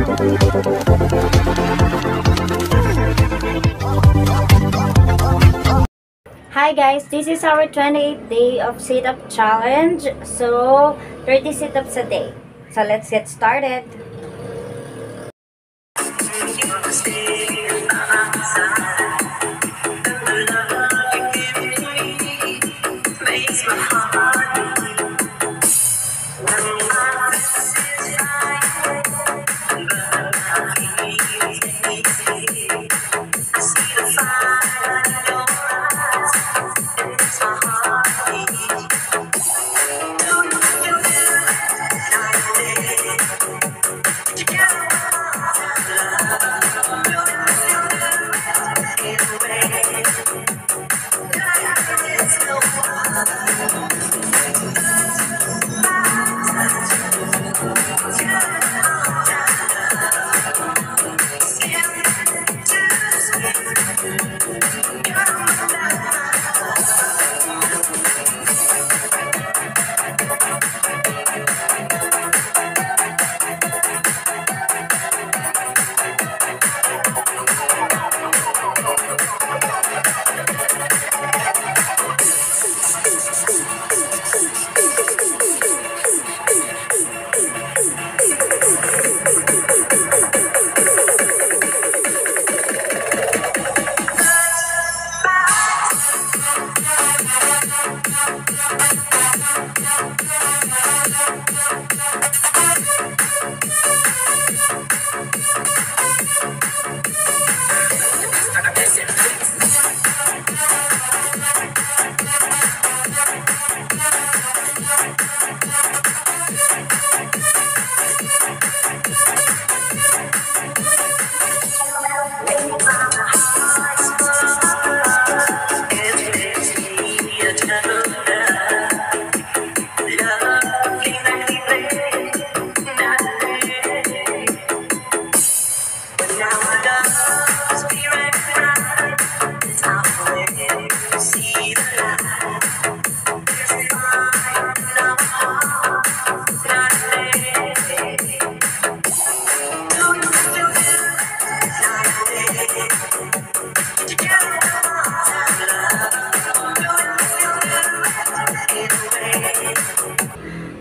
Hi guys, this is our 28th day of sit-up challenge. So, 30 sit-ups a day. So, let's get started.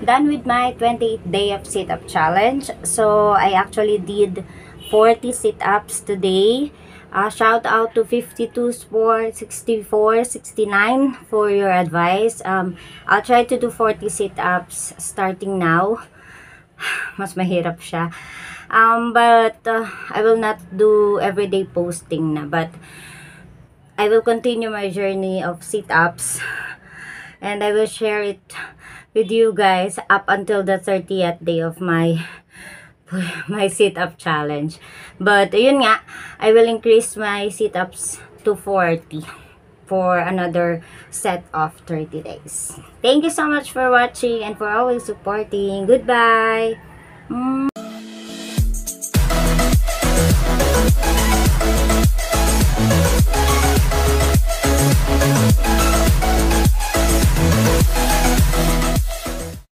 Done with my 28th day of sit-up challenge. So, I actually did 40 sit-ups today. Uh, shout out to 52 Sport 64 69 for your advice. Um, I'll try to do 40 sit-ups starting now. Mas mahirap siya. Um, but uh, I will not do everyday posting na. But I will continue my journey of sit-ups and I will share it with you guys up until the 30th day of my my sit-up challenge. But yun nga, I will increase my sit-ups to 40 for another set of 30 days. Thank you so much for watching and for always supporting. Goodbye! Mm.